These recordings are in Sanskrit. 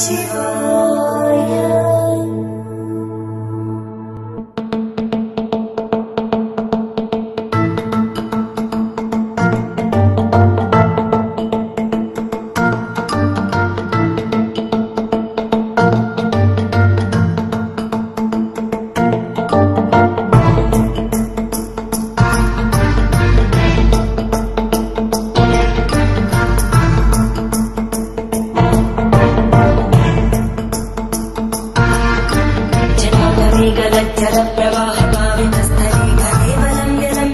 西风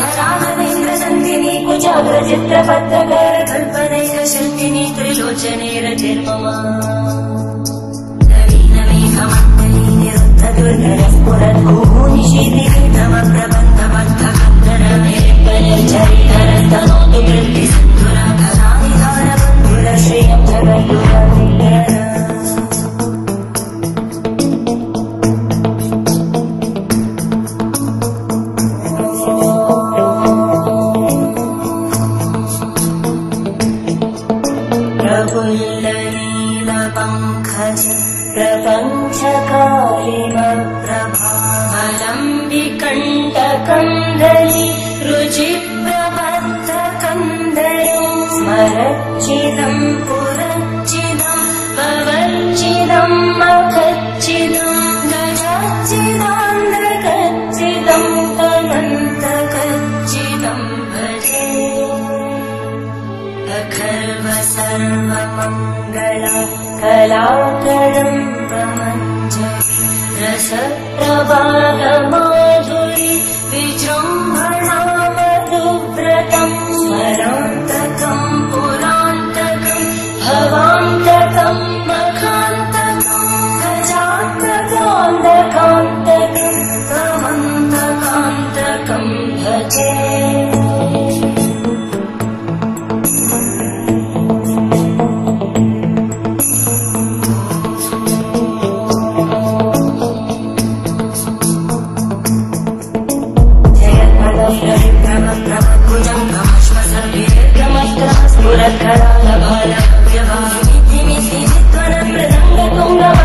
हराहवेन्द्रसन्धिनी कुजाग्रचित्रपत्रकर कल्पनैकशक्तिनी त्रिलोचने रचिर्मम नवीनमेघमण्डली निरुद्धदुर्गरस्फुरद्भूनिशीलितमप्रबन्धबद्धकन्दरनिर्बलचरितरस्तनोतु वृत्तिसिन्धुराधरानिधारबन्धुरश्रियं प्रपञ्चकालिमप्रभावलम्बिकण्टकन्दली रुचिप्रबद्धकन्दलीं स्मरच्चिदं पुरच्चिदं पवच्चिदं मखच्चिदं गजच्चिदान्धकच्चिदं तदन्तकच्चिदं भजे। अखर्व सर्वमङ्गला कलाकरं प्रमञ्जरि रसप्रवाहमाधुरि विजृम्भणा मधुव्रतं भुजं भेम्रारी त्वं